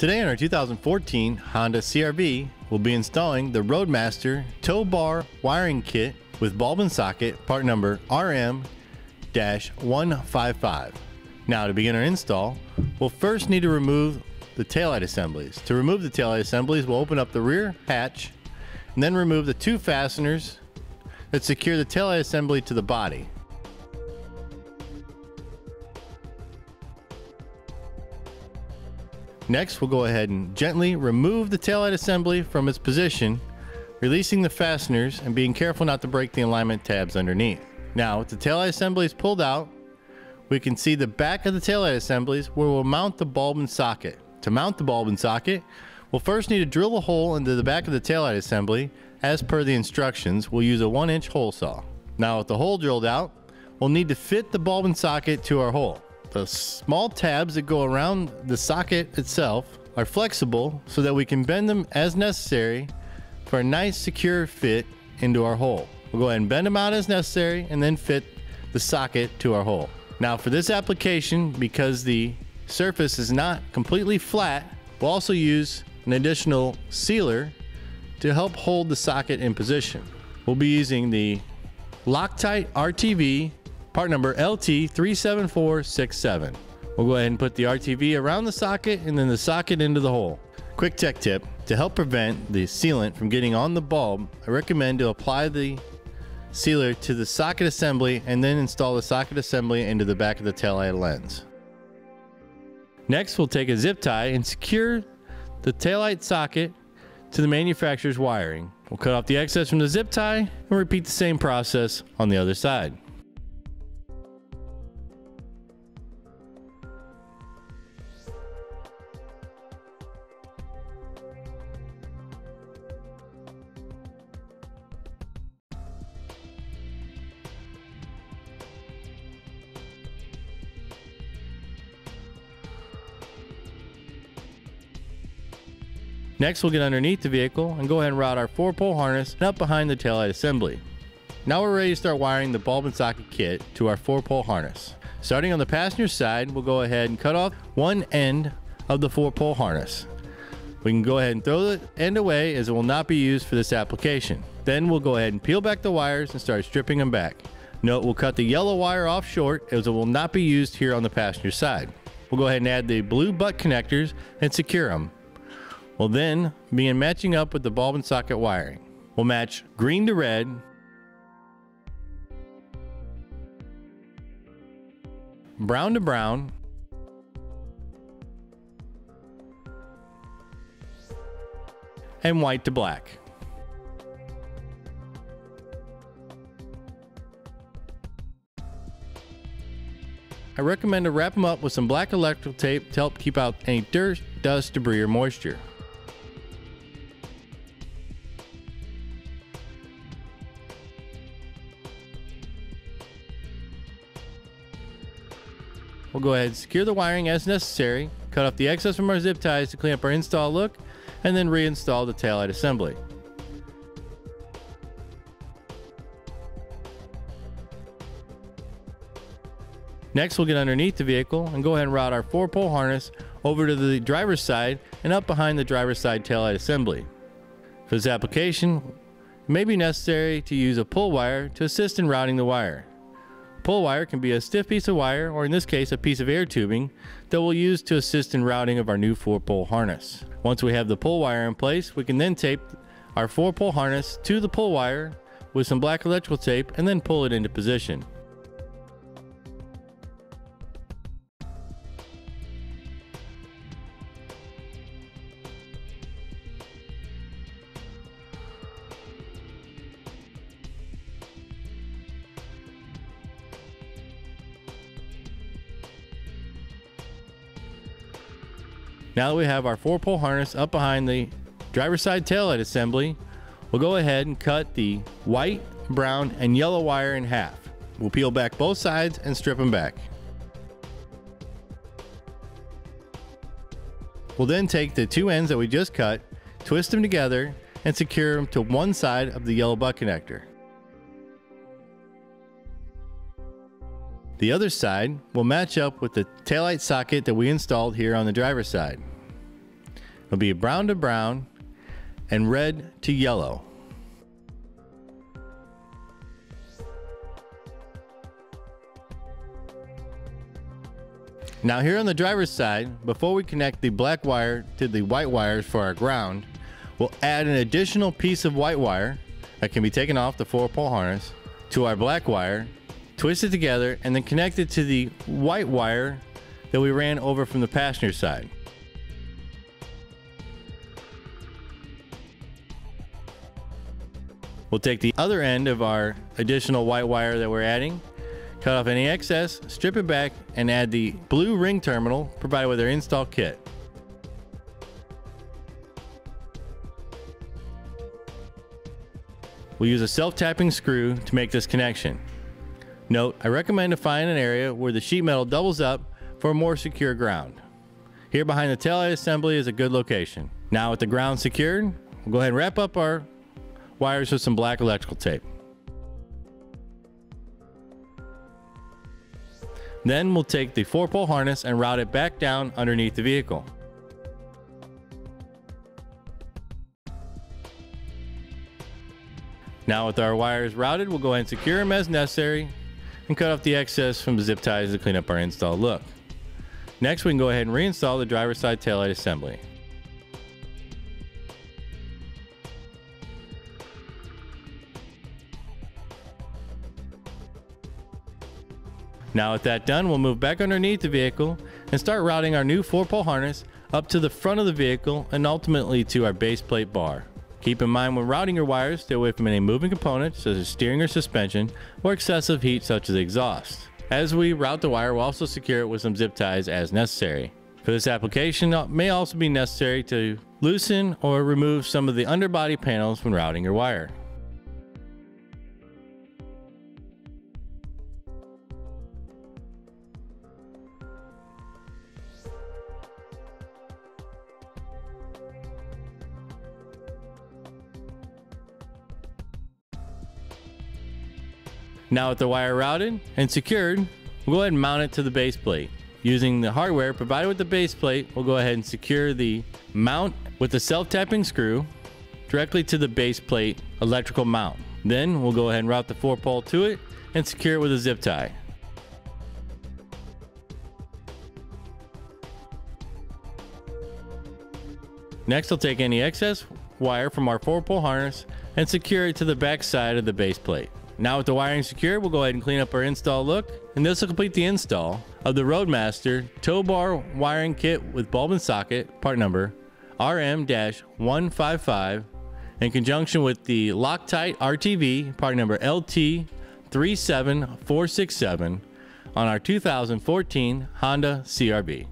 Today on our 2014 Honda CRV, we'll be installing the Roadmaster tow bar wiring kit with bulb and socket part number RM-155. Now to begin our install, we'll first need to remove the taillight assemblies. To remove the taillight assemblies, we'll open up the rear hatch and then remove the two fasteners that secure the taillight assembly to the body. Next, we'll go ahead and gently remove the taillight assembly from its position, releasing the fasteners and being careful not to break the alignment tabs underneath. Now, with the taillight assemblies pulled out, we can see the back of the taillight assemblies where we'll mount the bulb and socket. To mount the bulb and socket, we'll first need to drill a hole into the back of the taillight assembly. As per the instructions, we'll use a one inch hole saw. Now with the hole drilled out, we'll need to fit the bulb and socket to our hole. The small tabs that go around the socket itself are flexible so that we can bend them as necessary for a nice secure fit into our hole. We'll go ahead and bend them out as necessary and then fit the socket to our hole. Now for this application, because the surface is not completely flat, we'll also use an additional sealer to help hold the socket in position. We'll be using the Loctite RTV part number LT37467. We'll go ahead and put the RTV around the socket and then the socket into the hole. Quick tech tip, to help prevent the sealant from getting on the bulb, I recommend to apply the sealer to the socket assembly and then install the socket assembly into the back of the taillight lens. Next, we'll take a zip tie and secure the taillight socket to the manufacturer's wiring. We'll cut off the excess from the zip tie and repeat the same process on the other side. Next, we'll get underneath the vehicle and go ahead and route our four pole harness up behind the taillight assembly. Now we're ready to start wiring the bulb and socket kit to our four pole harness. Starting on the passenger side, we'll go ahead and cut off one end of the four pole harness. We can go ahead and throw the end away as it will not be used for this application. Then we'll go ahead and peel back the wires and start stripping them back. Note we'll cut the yellow wire off short as it will not be used here on the passenger side. We'll go ahead and add the blue butt connectors and secure them. We'll then begin matching up with the bulb and socket wiring. We'll match green to red, brown to brown, and white to black. I recommend to wrap them up with some black electrical tape to help keep out any dirt, dust, debris, or moisture. We'll go ahead and secure the wiring as necessary, cut off the excess from our zip ties to clean up our install look, and then reinstall the taillight assembly. Next, we'll get underneath the vehicle and go ahead and route our four pole harness over to the driver's side and up behind the driver's side taillight assembly. For this application, it may be necessary to use a pull wire to assist in routing the wire. Pull wire can be a stiff piece of wire, or in this case, a piece of air tubing that we'll use to assist in routing of our new four pole harness. Once we have the pull wire in place, we can then tape our four pole harness to the pull wire with some black electrical tape and then pull it into position. Now that we have our four pole harness up behind the driver's side taillight assembly, we'll go ahead and cut the white, brown, and yellow wire in half. We'll peel back both sides and strip them back. We'll then take the two ends that we just cut, twist them together, and secure them to one side of the yellow butt connector. The other side will match up with the taillight socket that we installed here on the driver's side. It'll be brown to brown and red to yellow. Now here on the driver's side, before we connect the black wire to the white wires for our ground, we'll add an additional piece of white wire that can be taken off the four pole harness to our black wire, twist it together, and then connect it to the white wire that we ran over from the passenger side. We'll take the other end of our additional white wire that we're adding Cut off any excess, strip it back, and add the blue ring terminal provided with our install kit. We'll use a self-tapping screw to make this connection. Note, I recommend to find an area where the sheet metal doubles up for more secure ground. Here behind the taillight assembly is a good location. Now with the ground secured, we'll go ahead and wrap up our wires with some black electrical tape. Then we'll take the four pole harness and route it back down underneath the vehicle. Now with our wires routed, we'll go ahead and secure them as necessary and cut off the excess from the zip ties to clean up our install look. Next, we can go ahead and reinstall the driver's side taillight assembly. Now with that done, we'll move back underneath the vehicle and start routing our new four pole harness up to the front of the vehicle and ultimately to our base plate bar. Keep in mind when routing your wires, stay away from any moving components such as steering or suspension or excessive heat such as exhaust. As we route the wire, we'll also secure it with some zip ties as necessary. For this application, it may also be necessary to loosen or remove some of the underbody panels when routing your wire. Now with the wire routed and secured, we'll go ahead and mount it to the base plate. Using the hardware provided with the base plate, we'll go ahead and secure the mount with the self-tapping screw directly to the base plate electrical mount. Then we'll go ahead and route the four pole to it and secure it with a zip tie. Next, I'll take any excess wire from our four pole harness and secure it to the back side of the base plate. Now with the wiring secure, we'll go ahead and clean up our install look, and this will complete the install of the Roadmaster tow bar wiring kit with bulb and socket, part number RM-155, in conjunction with the Loctite RTV, part number LT37467, on our 2014 Honda CRV.